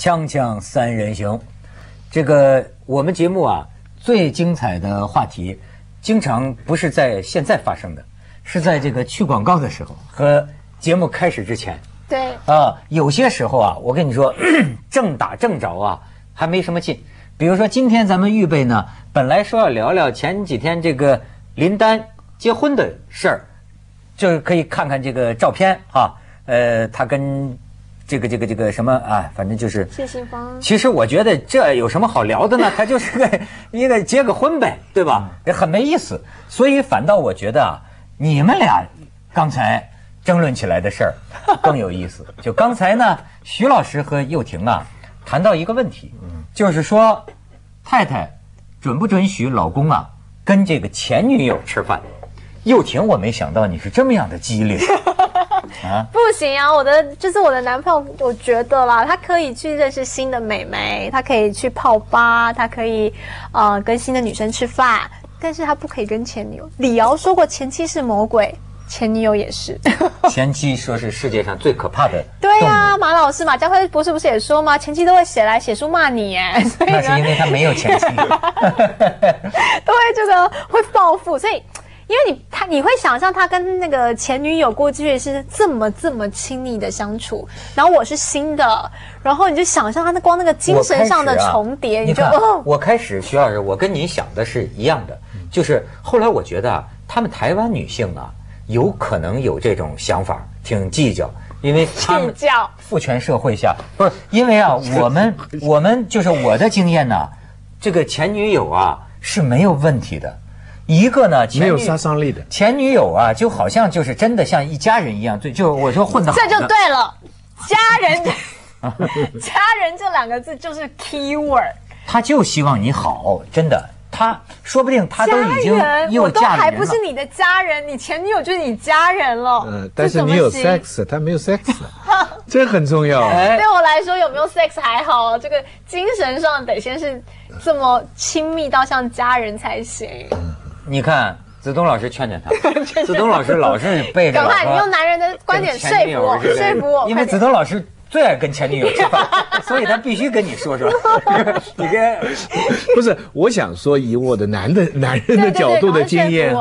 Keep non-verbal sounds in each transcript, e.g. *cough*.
锵锵三人行，这个我们节目啊最精彩的话题，经常不是在现在发生的，是在这个去广告的时候和节目开始之前。对啊，有些时候啊，我跟你说，*clears throat* 正打正着啊，还没什么劲。比如说今天咱们预备呢，本来说要聊聊前几天这个林丹结婚的事儿，就是可以看看这个照片啊。呃，他跟这个这个这个什么啊，反正就是谢杏芳。其实我觉得这有什么好聊的呢？他就是个一个结个婚呗，对吧？也很没意思。所以反倒我觉得啊，你们俩刚才争论起来的事儿更有意思。*laughs* 就刚才呢，徐老师和幼婷啊谈到一个问题，就是说太太准不准许老公啊跟这个前女友吃饭？幼婷，我没想到你是这么样的激烈。不行啊！我的就是我的男朋友，我觉得啦，他可以去认识新的美眉，他可以去泡吧，他可以呃跟新的女生吃饭，但是他不可以跟前女友。李瑶说过，前妻是魔鬼，前女友也是。前妻说是世界上最可怕的。对呀、马老师马家辉博士不是也说吗？前妻都会写来写书骂你耶，*laughs* 所以那是因，为他没有前妻。*laughs* 都会这个会报复，所以。因为你他你会想象他跟那个前女友过去是这么这么亲密的相处，然后我是新的，然后你就想象他那光那个精神上的重叠，你就我开始啊、你看哦，我开始徐老师，我跟你想的是一样的，就是后来我觉得啊，他们台湾女性啊，有可能有这种想法，挺计较，因为他们 *laughs* 计较父权社会下不是因为啊，我们我们就是我的经验呢、这个前女友啊是没有问题的，一个呢前女没有杀伤力的。前女友啊，就好像就是真的像一家人一样，对，就我说混得好这就对了，家人，*laughs* 家人这两个字就是 key word，他就希望你好，真的，他说不定他都已经家人，又我都还不是。你的家人，你前女友就是你家人了，嗯，但是你有 sex，他没有 sex，*laughs* 这很重要。哎 *laughs* 对我来说，有没有 sex 还好，这个精神上得先是这么亲密到像家人才行。你看，子东老师劝劝他。*laughs* 子东老师老是背着赶快，你用男人的观点说服说服我，因为子东老师最爱跟前女友吃饭，*laughs* 所以他必须跟你说说。*laughs* 你跟不是，我想说，以我的男的男人的角度的经验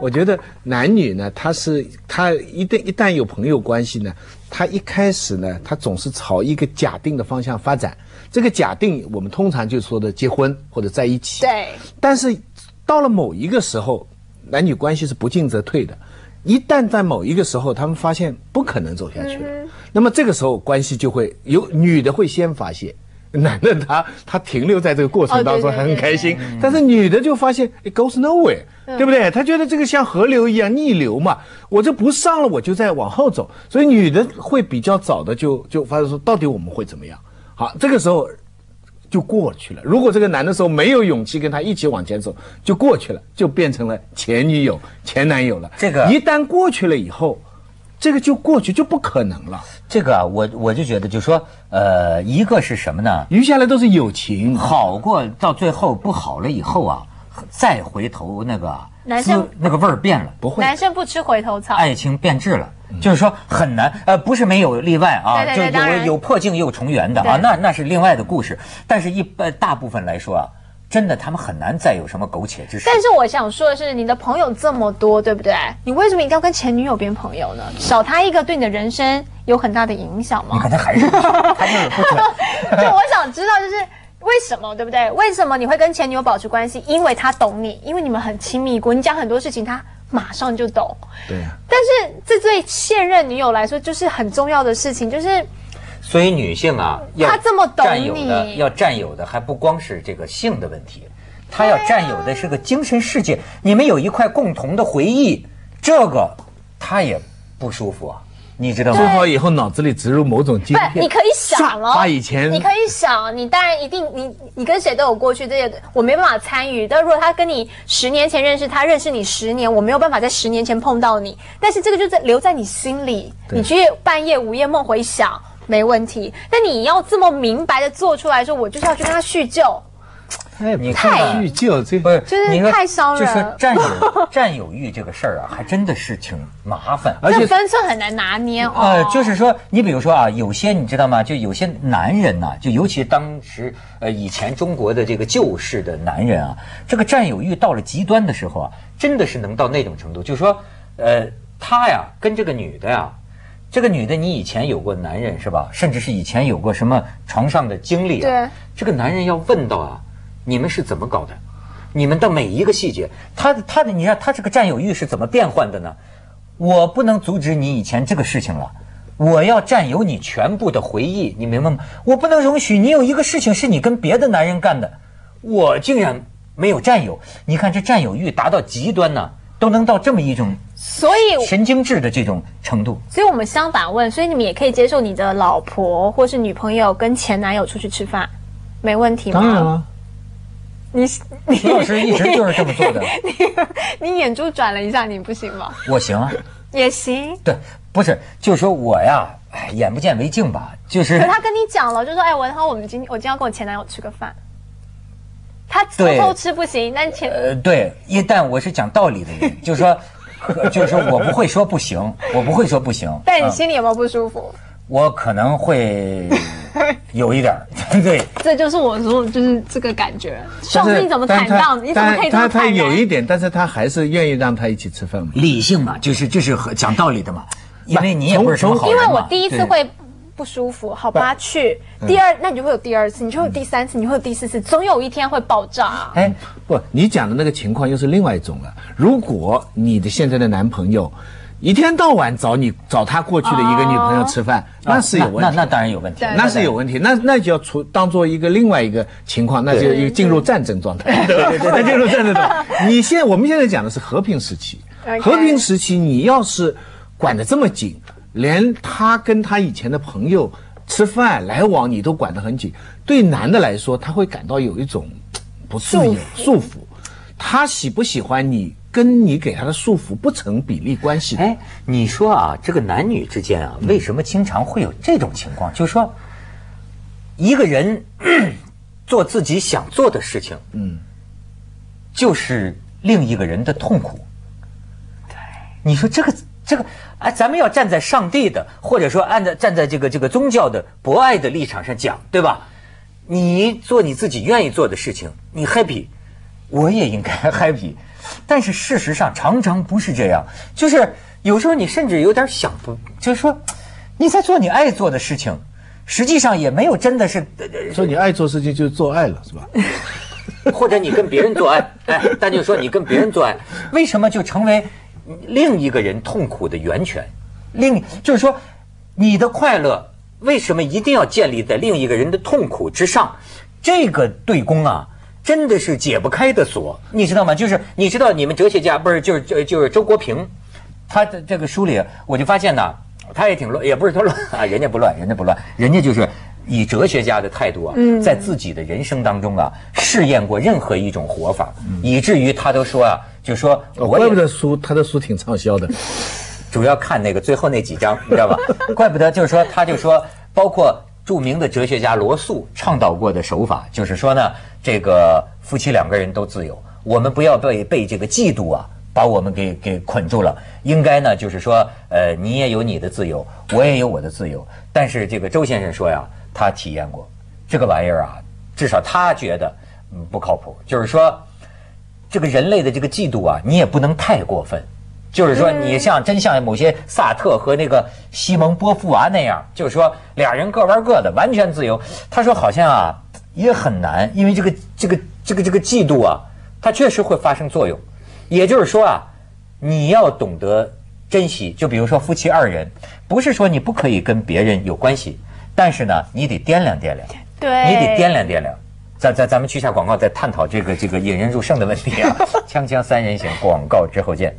我觉得男女呢，他是他一旦一旦有朋友关系呢，他一开始呢，他总是朝一个假定的方向发展。这个假定，我们通常就说的结婚或者在一起。对，但是到了某一个时候，男女关系是不进则退的。一旦在某一个时候，他们发现不可能走下去了，那么这个时候关系就会有女的会先发现，男的他他停留在这个过程当中还很对开心，但是女的就发现 it goes nowhere，对不对？她觉得这个像河流一样逆流嘛，我这不上了，我就在往后走，所以女的会比较早的就就发现说，到底我们会怎么样？好，这个时候就过去了。如果这个男的时候没有勇气跟他一起往前走，就过去了，就变成了前女友、前男友了。这个一旦过去了以后，这个就过去就不可能了，这个啊，我我就觉得，就说，呃，一个是什么呢？余下来都是友情。好过到最后不好了以后啊，再回头那个男生那个味儿变了，不会男生不吃回头草，爱情变质了。就是说很难，呃，不是没有例外啊，对对对就有有破镜又重圆的啊，那那是另外的故事。但是一般大部分来说啊，真的他们很难再有什么苟且之事。但是我想说的是，你的朋友这么多，对不对？你为什么一定要跟前女友变朋友呢？少他一个，对你的人生有很大的影响吗？你看他还是不准他就是不准。*laughs* 就我想知道，就是为什么，对不对？为什么你会跟前女友保持关系？因为他懂你，因为你们很亲密过，你讲很多事情，他马上就懂。对呀、但是这对现任女友来说，就是很重要的事情，就是所以女性啊，要她这么懂占有的你要占有的还不光是这个性的问题，她要占有的是个精神世界。你们有一块共同的回忆，这个她也不舒服啊，你知道吗？最好以后脑子里植入某种晶不，片。你可以想了。把以前你可以想，你当然一定，你你跟谁都有过去，这些我没办法参与。但如果他跟你十年前认识，他认识你十年，我没有办法在十年前碰到你，但是这个就在留在你心里，你去半夜午夜梦回想没问题。但你要这么明白的做出来说，我就是要去跟他叙旧，哎，你太欲就这不是，就是太伤人就是占有 *laughs* 占有欲这个事儿啊，还真的是挺麻烦。而且分寸很难拿捏哦。呃，就是说，你比如说啊，有些你知道吗？就有些男人呐、就尤其当时呃以前中国的这个旧式的男人啊，这个占有欲到了极端的时候啊，真的是能到那种程度，就是说，呃，他呀跟这个女的呀，这个女的你以前有过男人是吧？甚至是以前有过什么床上的经历啊？对这个男人要问到啊，你们是怎么搞的？你们的每一个细节，他的他的，你看他这个占有欲是怎么变换的呢？我不能阻止你以前这个事情了，我要占有你全部的回忆，你明白吗？我不能容许你有一个事情是你跟别的男人干的，我竟然没有占有。你看这占有欲达到极端呢，都能到这么一种所以神经质的这种程度。所以我们相反问，所以你们也可以接受你的老婆或是女朋友跟前男友出去吃饭，没问题吗？当然了，你你徐 *laughs* 老师一直就是这么做的，*laughs* 你眼珠转了一下，你不行吗？我行啊。也行。对，不是，就是说我呀，哎，眼不见为净吧，就是可他跟你讲了，就说哎，文涛，我们今我今天要跟我前男友吃个饭。他偷对偷吃不行，但前呃，对，一旦我是讲道理的人，就是说，可就是说我不会说不行，我不会说不行，*laughs* 但你啊心里有没有不舒服？我可能会 *laughs* 有一点儿，*laughs* 对，这就是我说，就是这个感觉。但是上次你怎么坦荡？你怎么可以这但他他么坦然？有一点，但是他还是愿意让他一起吃饭嘛。理性嘛，就是就是和讲道理的嘛，因为你也不是什么好人因为我第一次会不舒服，好吧，去第二，那你就会有第二次，你就会有第三次，你会有第四次，总有一天会爆炸。哎，不，你讲的那个情况又是另外一种了。如果你的现在的男朋友一天到晚找你找他过去的一个女朋友吃饭，那是有问题的。那那当然有问题，那是有问题，那那就要出当做一个另外一个情况，那就进入战争状态。对对对，那进入战争状态。你现我们现在讲的是和平时期和平时期你要是管得这么紧，连他跟他以前的朋友吃饭来往你都管得很紧，对男的来说，他会感到有一种不适应束缚。他喜不喜欢你，跟你给他的束缚不成比例关系的。哎，你说啊，这个男女之间啊，为什么经常会有这种情况？就是说，一个人 *clears throat* 做自己想做的事情，嗯，就是另一个人的痛苦。对，你说这个这个，哎，咱们要站在上帝的，或者说按照站在这个这个宗教的博爱的立场上讲，对吧？你做你自己愿意做的事情，你 happy，我也应该 *laughs* happy。但是事实上常常不是这样，就是有时候你甚至有点想不，就是说你在做你爱做的事情，实际上也没有真的是，呃说你爱做事情就是做爱了，是吧？*laughs* 或者你跟别人做爱，哎，但就说你跟别人做爱，为什么就成为另一个人痛苦的源泉？另就是说，你的快乐为什么一定要建立在另一个人的痛苦之上？这个对公啊，真的是解不开的锁，你知道吗？就是你知道你们哲学家不是就是就就是周国平，他的这个书里我就发现呢，他也挺乱，也不是他乱啊，人家不乱，人家不乱，人家就是以哲学家的态度啊，在自己的人生当中啊，试验过任何一种活法，以至于他都说啊，就说哦，我也怪不得书他的书挺畅销的。*laughs* 主要看那个最后那几章，你知道吧？怪不得就是说，他就说，包括著名的哲学家罗素倡导过的手法，就是说呢，这个夫妻两个人都自由，我们不要被被这个嫉妒啊把我们给给捆住了。应该呢，就是说，呃，你也有你的自由，我也有我的自由。但是这个周先生说呀，他体验过这个玩意儿啊，至少他觉得嗯不靠谱。就是说，这个人类的这个嫉妒啊，你也不能太过分。就是说，你像真像某些萨特和那个西蒙波伏娃那样，就是说俩人各玩各的，完全自由。他说好像啊也很难，因为这个这个这个这个嫉妒啊，它确实会发生作用。也就是说啊，你要懂得珍惜。就比如说夫妻二人，不是说你不可以跟别人有关系，但是呢，你得掂量掂量。对，你得掂量掂量。咱咱咱们去下广告，再探讨这个这个引人入胜的问题啊！*laughs* 锵锵三人行，广告之后见。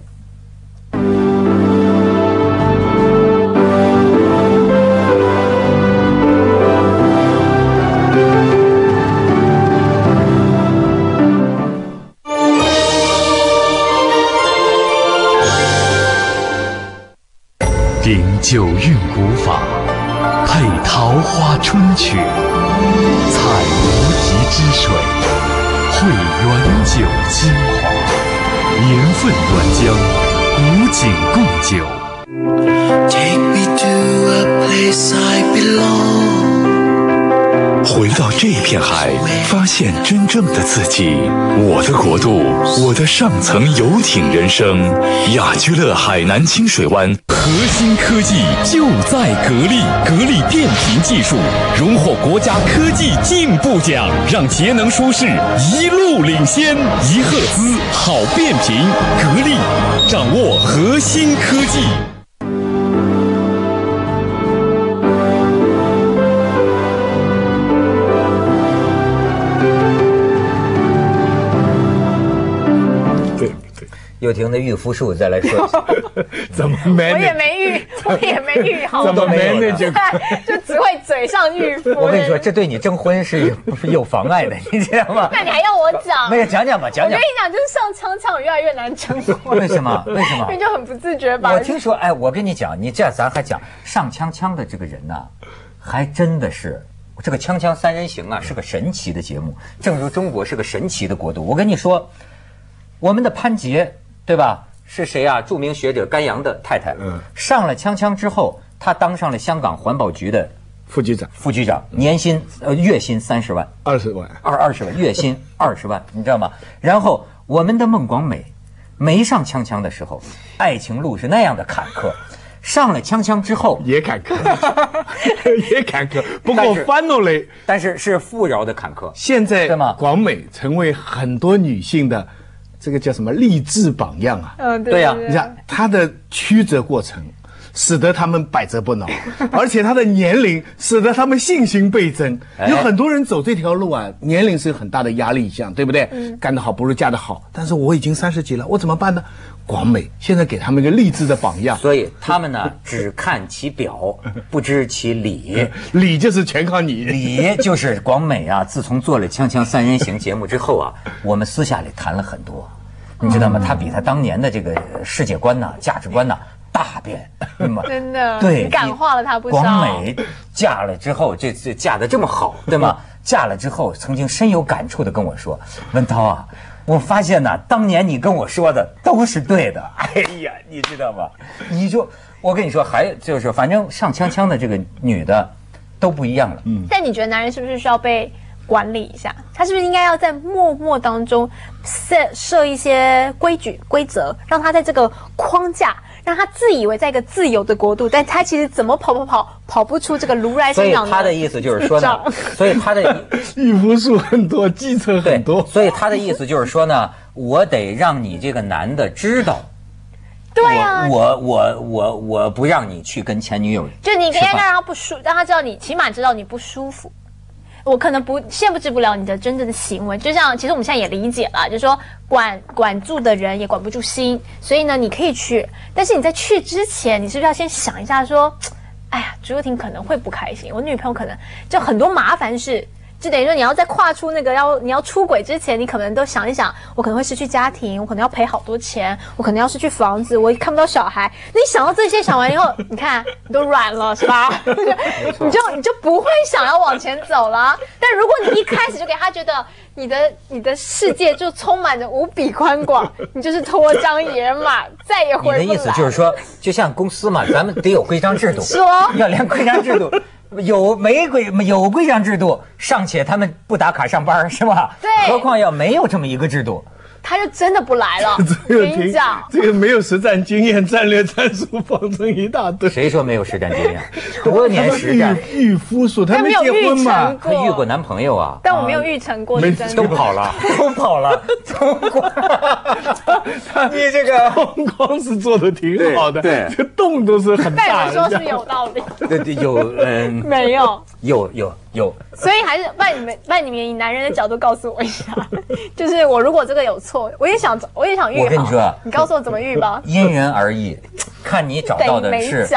九韵古法，配桃花春曲，采无极之水，汇原酒精华，年份原浆，古井贡酒。Take me to a place I belong. 回到这片海，发现真正的自己。我的国度，我的上层游艇人生。雅居乐海南清水湾，核心科技就在格力。格力变频技术荣获国家科技进步奖，让节能舒适一路领先。一赫兹好变频，格力掌握核心科技。又听那御夫术再来说一下，*laughs* 怎么没我也？没遇，*laughs* 我也没遇好，怎么没有的 manage？*laughs* 就只会嘴上御夫。我跟你说，这对你征婚是有有妨碍的，你知道吗？那你还要我讲？没有，讲讲吧，讲讲我跟你。讲，就是上枪枪越来越难征婚。为什么？为什么因为？就很不自觉吧。我听说，哎，我跟你讲，你这样咱还讲上锵锵的这个人呢，还真的是这个《锵锵三人行》啊，是个神奇的节目。正如中国是个神奇的国度，我跟你说，我们的潘杰，对吧？是谁啊？著名学者甘阳的太太。嗯上了锵锵之后，她当上了香港环保局的副局长副局长，年薪呃月薪三十万。二十万，二二十万，月薪 *laughs* 二十万，你知道吗？然后我们的孟广美没上锵锵的时候，爱情路是那样的坎坷，上了锵锵之后，也坎坷，*laughs* 也坎坷。不过 finally，但是是富饶的坎坷。现在广美成为很多女性的这个叫什么励志榜样啊！嗯，对呀你看他的曲折过程，使得他们百折不挠，*laughs* 而且他的年龄使得他们信心倍增。哎有很多人走这条路啊，年龄是有很大的压力一项，对不对？干得好不如嫁得好。但是我已经三十几了，我怎么办呢？广美现在给他们一个励志的榜样，所以他们呢，只看其表，*laughs* 不知其里。*laughs* 理就是全靠你。*laughs* 理就是广美啊，自从做了《锵锵三人行》节目之后啊，我们私下里谈了很多，你知道吗？他比他当年的这个世界观呐、价值观呐、大变，对吗？真的对，感化了他不少广美嫁了之后，这这嫁的这么好，对吗？嫁了之后，曾经深有感触的跟我说：“文涛啊，我发现呐、当年你跟我说的都是对的。*laughs* 哎呀，你知道吗？你就我跟你说，还就是反正上锵锵的这个女的都不一样了。嗯，但你觉得男人是不是需要被管理一下？他是不是应该要在默默当中设设一些规矩规则，让他在这个框架，让他自以为在一个自由的国度，但他其实怎么跑跑跑跑不出这个如来所以神掌他的意思就是说呢，*laughs* 所以他的 *laughs* 御夫术很多，计策很多，。所以他的意思就是说呢，我得让你这个男的知道。对啊，我我我我不让你去跟前女友就你应该让他不舒，让他知道你起码知道你不舒服。我可能不限制不了你的真正的行为，就像其实我们现在也理解了，就是说管管住的人也管不住心，所以呢你可以去，但是你在去之前，你是不是要先想一下说，哎呀，朱婷可能会不开心，我女朋友可能就很多麻烦事。就等于说，你要在跨出那个要你要出轨之前，你可能都想一想，我可能会失去家庭，我可能要赔好多钱，我可能要失去房子，我也看不到小孩。那你想到这些，想完以后，你看你都软了是吧？你就你就不会想要往前走了。但如果你一开始就给他觉得你的你的世界就充满着无比宽广，你就是脱缰野马，再也回不来。的意思就是说，就像公司嘛，咱们得有规章制度，说要连规章制度。有没规有规章制度，尚且他们不打卡上班是吧？对何况要没有这么一个制度，他就真的不来了。*laughs* 我跟你这个挺讲，这个没有实战经验，战略战术方针一大堆。谁说没有实战经验？*laughs* 多年实战，御御夫术，他没有结遇成婚嘛？他遇过男朋友啊，但我没有遇成过，没是真的。都跑了，*laughs* 都跑了，都过。你这个风光是做的挺好的，对对这洞都是很大的你说。是有道理？对对有嗯没有，有有有，所以还是拜你们拜你们以男人的角度告诉我一下，*laughs* 就是我如果这个有错，我也想我也想遇好。我跟你说你告诉我怎么遇吧。因人而异，看你找到的是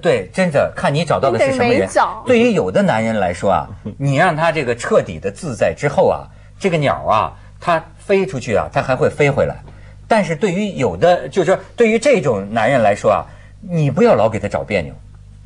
对，真的看你找到的是什么人。对于有的男人来说啊，你让他这个彻底的自在之后啊，这个鸟啊，它飞出去啊，它还会飞回来。但是对于有的，就是说对于这种男人来说啊，你不要老给他找别扭。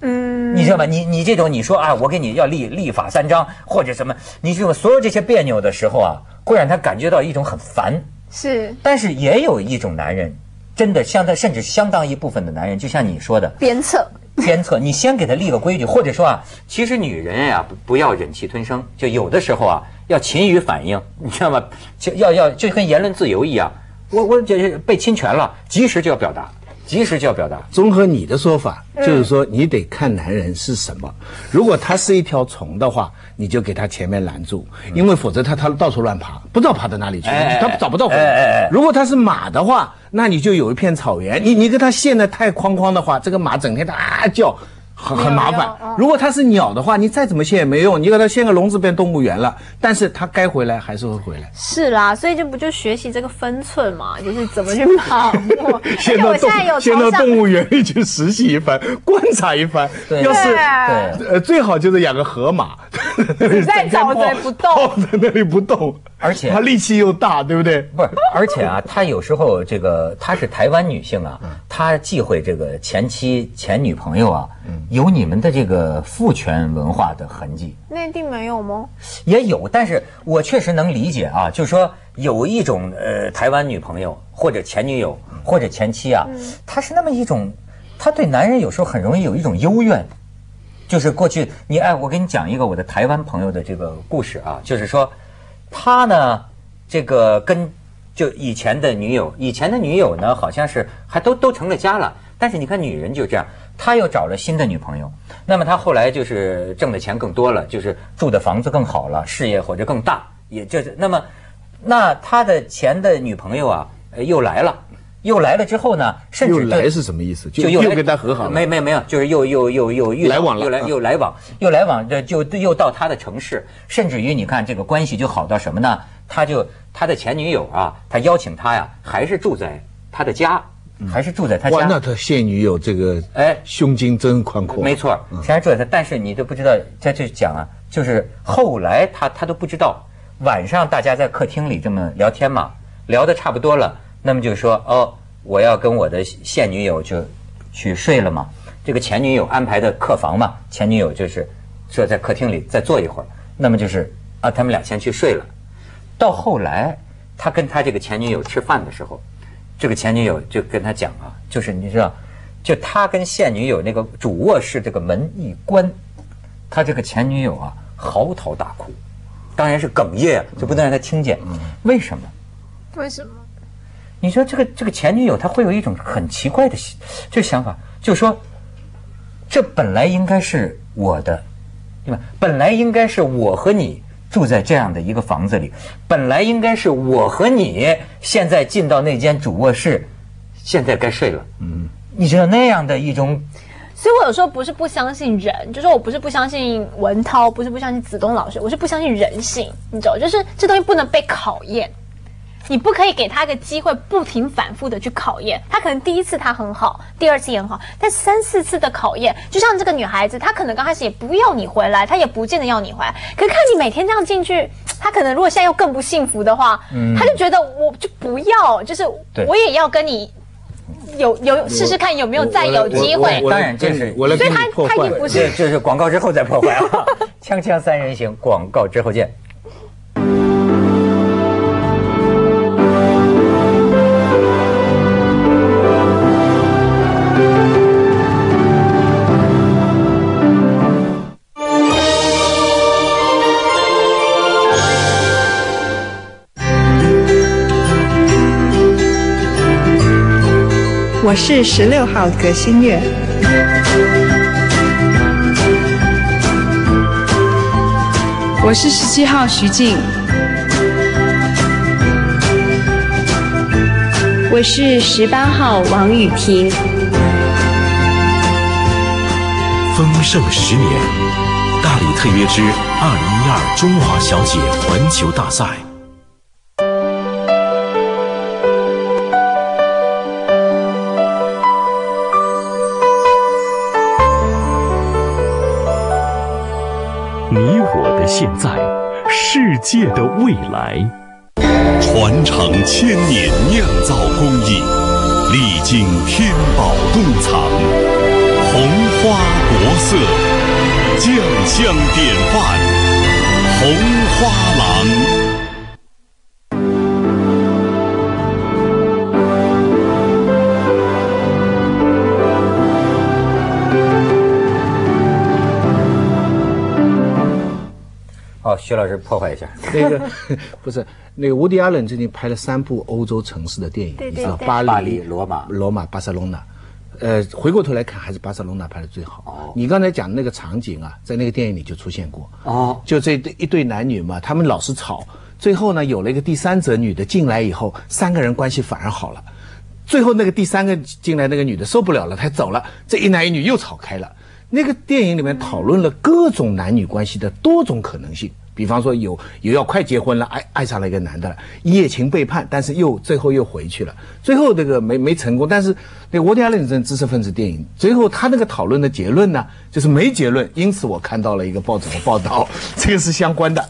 嗯，你知道吗？你你这种你说啊，我给你要立立法三章或者什么，你这种所有这些别扭的时候啊，会让他感觉到一种很烦。是但是也有一种男人，真的相当甚至相当一部分的男人，就像你说的，鞭策。鞭策，你先给他立个规矩，或者说啊，其实女人呀、不不要忍气吞声，就有的时候啊，要勤于反应，你知道吗？就要要就跟言论自由一样，我我就是被侵权了，及时就要表达，及时就要表达。综合你的说法，就是说你得看男人是什么。如果他是一条虫的话，你就给他前面拦住，因为否则他他到处乱爬，不知道爬到哪里去，哎他找不到回哎哎哎来。如果他是马的话，那你就有一片草原，你你给他限的太框框的话，这个马整天的啊叫。很很麻烦。如果它是鸟的话，你再怎么限也没用，你给它限个笼子变动物园了，但是它该回来还是会回来。是啦，所以就不就学习这个分寸嘛，*laughs* 就是怎么去把握。现在有动先到动物园里去实习一番，观察一番。对要是对呃最好就是养个河马，你在 *laughs* 沼泽不动泡在那里不动，而且它力气又大，对不对？不是，而且啊，她有时候这个她是台湾女性啊，她忌讳这个前妻、前女朋友啊，有你们的这个父权文化的痕迹。内地没有吗？也有，但是我确实能理解啊，就是说有一种呃台湾女朋友或者前女友或者前妻啊，她是那么一种，她对男人有时候很容易有一种幽怨，就是过去你哎，我给你讲一个我的台湾朋友的这个故事啊，就是说他呢这个跟就以前的女友，以前的女友呢好像是还都都成了家了，但是你看女人就这样，他又找了新的女朋友，那么他后来就是挣的钱更多了，就是住的房子更好了，事业或者更大，也就是那么，那他的前的女朋友啊呃又来了，又来了之后呢，甚至对又来是什么意思？就就又跟他和好了？没没没有，就是又又又又遇到来往了。又来啊又来往，又来往，这就又到他的城市，甚至于你看这个关系就好到什么呢？他就他的前女友啊，他邀请他呀，还是住在他的家，还是住在他哇，那。他现女友这个哎胸襟真宽阔。没错，还是住在他，但是你都不知道，在这讲啊，就是后来他他都不知道，晚上大家在客厅里这么聊天嘛，聊的差不多了，那么就说哦，我要跟我的现女友就去睡了嘛。这个前女友安排的客房嘛，前女友就是说在客厅里再坐一会儿，那么就是啊，他们俩先去睡了。到后来，他跟他这个前女友吃饭的时候，这个前女友就跟他讲啊，就是你知道，就他跟现女友那个主卧室这个门一关，他这个前女友啊嚎啕大哭，当然是哽咽啊，就不能让他听见。为什么？为什么？你说这个这个前女友，她会有一种很奇怪的想这个想法，就是说，这本来应该是我的，对吧？本来应该是我和你住在这样的一个房子里，本来应该是我和你现在进到那间主卧室，现在该睡了。嗯，你知道那样的一种所以我有时候不是不相信人，就是我不是不相信文涛，不是不相信子东老师，我是不相信人性，你知道，就是这东西不能被考验。你不可以给他一个机会，不停反复的去考验他。可能第一次他很好，第二次也很好，但三四次的考验，就像这个女孩子，她可能刚开始也不要你回来，她也不见得要你回来。可是看你每天这样进去，她可能如果现在又更不幸福的话，她就觉得我就不要，就是我也要跟你有有试试看有没有再有机会。当然这是我来所以他他已经。不是这这是广告之后再破坏啊！*laughs* 锵锵三人行，广告之后见。我是十六号葛新月。我是十七号徐静，我是十八号王雨婷。丰盛十年，大理特约之二零一二中华小姐环球大赛。现在，世界的未来。传承千年酿造工艺，历经天宝洞藏，红花国色，酱香典范，红花郎。哦，徐老师破坏一下。那个不是那个，伍迪·艾伦最近拍了三部欧洲城市的电影，你知道对对对巴黎、巴黎罗马罗马、巴塞隆纳。呃，回过头来看，还是巴塞隆纳拍的最好。你刚才讲的那个场景啊，在那个电影里就出现过。哦就这对一对男女嘛，他们老是吵，最后呢，有了一个第三者女的进来以后，三个人关系反而好了。最后那个第三个进来那个女的受不了了，她走了，这一男一女又吵开了。那个电影里面讨论了各种男女关系的多种可能性，比方说有有要快结婚了，爱爱上了一个男的了，一夜情背叛，但是又最后又回去了，最后这个没没成功。但是那个沃迪·艾伦这知识分子电影，最后他那个讨论的结论呢，就是没结论。因此我看到了一个报纸的报道，这个是相关的。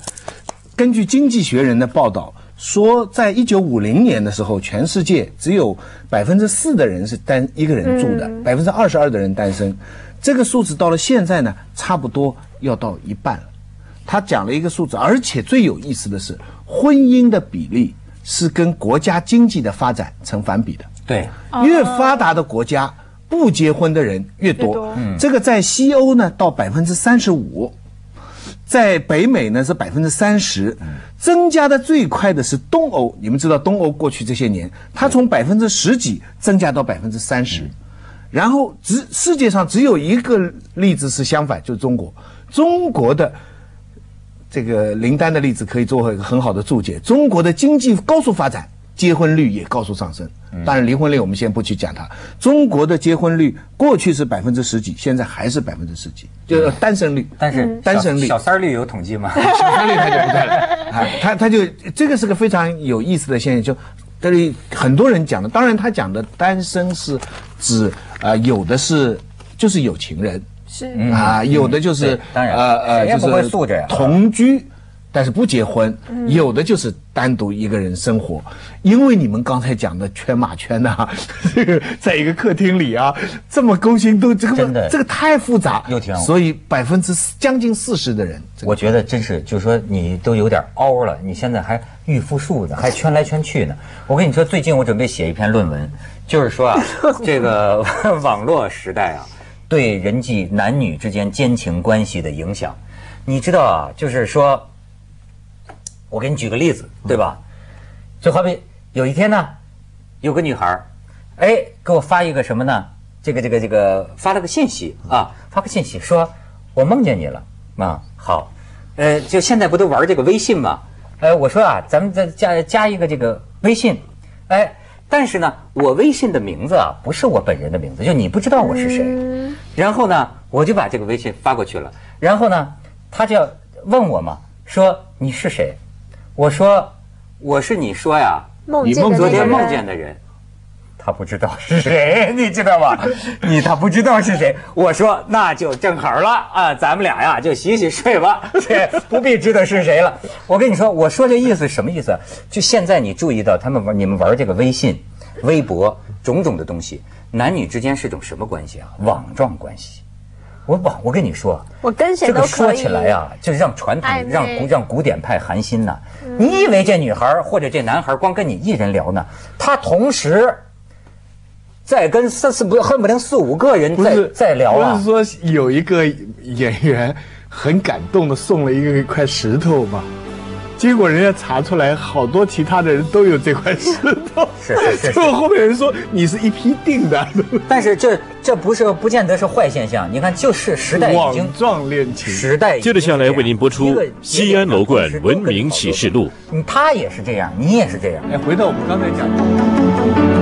根据《经济学人》的报道说，在一九五零年的时候，全世界只有百分之四的人是单一个人住的，百分之二十二的人单身。这个数字到了现在呢，差不多要到一半了。他讲了一个数字，而且最有意思的是，婚姻的比例是跟国家经济的发展成反比的。对，越发达的国家，不结婚的人越多。越多嗯，这个在西欧呢到百分之三十五，在北美呢是百分之三十，增加的最快的是东欧。你们知道东欧过去这些年，它从百分之十几增加到百分之三十，然后只世界上只有一个例子是相反，就是中国。中国的这个林丹的例子可以做一个很好的注解。中国的经济高速发展，结婚率也高速上升。当然，离婚率我们先不去讲它。中国的结婚率过去是百分之十几，现在还是百分之十几，就是单身率。但是单身率小三儿率有统计吗？*laughs* 小三率他就不在了，啊，*laughs* 他他就这个是个非常有意思的现象，就这里很多人讲的，当然他讲的单身是指啊、呃有的是就是有情人是。啊，有的就是对当然呃呃也不就是会素着呀。同居。但是不结婚，有的就是单独一个人生活，因为你们刚才讲的圈马圈呐、这个在一个客厅里啊，这么勾心斗，这真的个这个太复杂，又挺所以百分之将近四十的人，我觉得真是，就是说你都有点凹了，你现在还预复数呢，还圈来圈去呢。我跟你说，最近我准备写一篇论文，就是说啊，*laughs* 这个 *laughs* 网络时代啊，对人际男女之间奸情关系的影响。你知道啊，就是说，我给你举个例子，对吧？就好比有一天呢，有个女孩，哎，给我发一个什么呢？这个这个这个发了个信息啊，发个信息说，我梦见你了啊，好，呃，就现在不都玩这个微信吗？呃，我说啊，咱们再加加一个这个微信，哎，但是呢，我微信的名字啊，不是我本人的名字，就你不知道我是谁。然后呢，我就把这个微信发过去了，然后呢，他就要问我嘛，说你是谁？我说我是你说呀，你梦昨天梦见的人，他不知道是谁，你知道吗？*laughs* 你他不知道是谁，我说那就正好了啊，咱们俩呀就洗洗睡吧，这不必知道是谁了。我跟你说，我说这意思什么意思？就现在你注意到他们玩你们玩这个微信、微博种种的东西，男女之间是种什么关系啊？网状关系。我网，我跟你说，我跟谁这个都可以。说起来呀、就是让传统让古让古典派寒心呐、你以为这女孩或者这男孩光跟你一人聊呢？他同时在跟三四不恨不得四五个人在在聊啊不。是说有一个演员很感动的送了一个一块石头吗？结果人家查出来，好多其他的人都有这块石头。*laughs* 是是是是结果后面人说你是一批定的，但是这这不是不见得是坏现象。你看，就是时代已经网状恋情。时代已经接着下来为您播出一个《西安楼冠文明启示录》。嗯他也是这样，你也是这样。哎，回到我们刚才讲的。